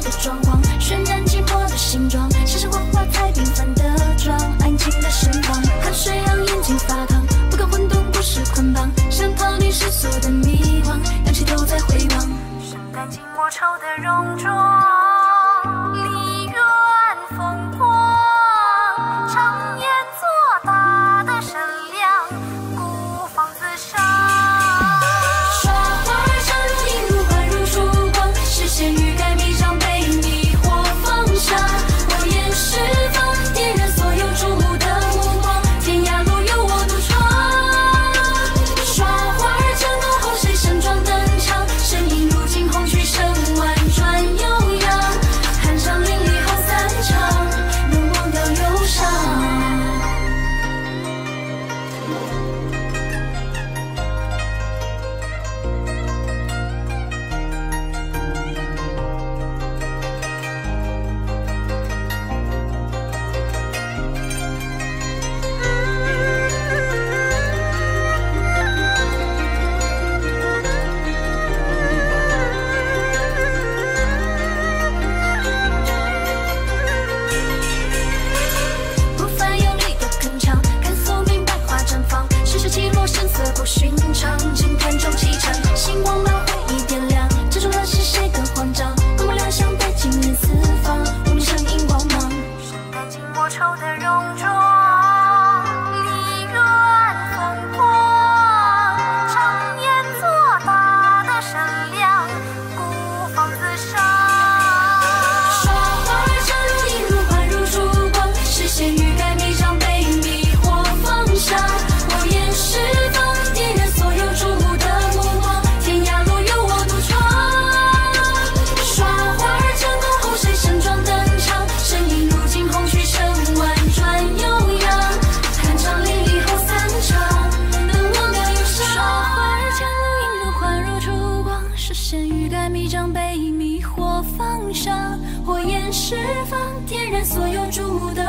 的状况，渲染寂寞的形状，闪闪火花太平凡的妆，安静的身旁，汗水让眼睛发烫，不敢混沌不是捆绑，想逃离世俗的迷惘，氧气都在回望，圣诞寂寞愁的戎装。不寻常，惊叹中。一张被迷惑方向火焰释放点燃所有瞩目的